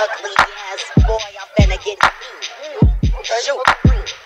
ugly ass boy. I'm finna get you. Shoot.